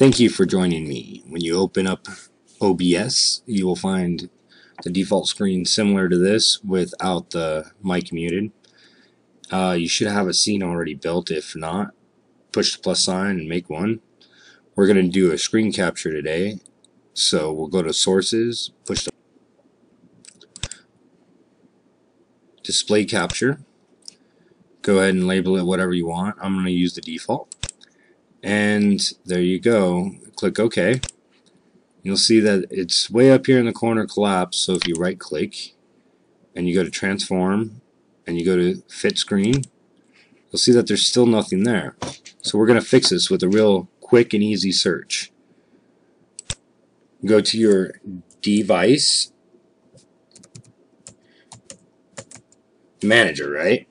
Thank you for joining me. When you open up OBS, you will find the default screen similar to this without the mic muted. Uh, you should have a scene already built. If not, push the plus sign and make one. We're going to do a screen capture today. So we'll go to sources, push the display capture. Go ahead and label it whatever you want. I'm going to use the default and there you go. Click OK. You'll see that it's way up here in the corner collapsed so if you right click and you go to transform and you go to fit screen you'll see that there's still nothing there. So we're gonna fix this with a real quick and easy search. Go to your device. Manager right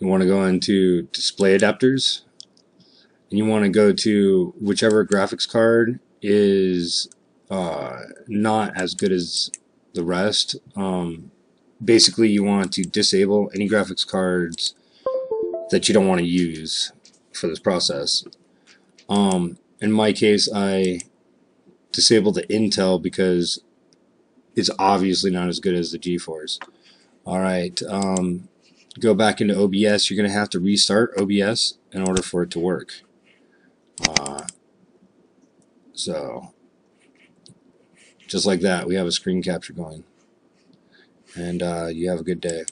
you want to go into display adapters? And you want to go to whichever graphics card is uh, not as good as the rest. Um, basically you want to disable any graphics cards that you don't want to use for this process. Um, in my case I disabled the Intel because it's obviously not as good as the GeForce. Alright um, go back into OBS, you're going to have to restart OBS in order for it to work. Uh, so, just like that, we have a screen capture going. And uh, you have a good day.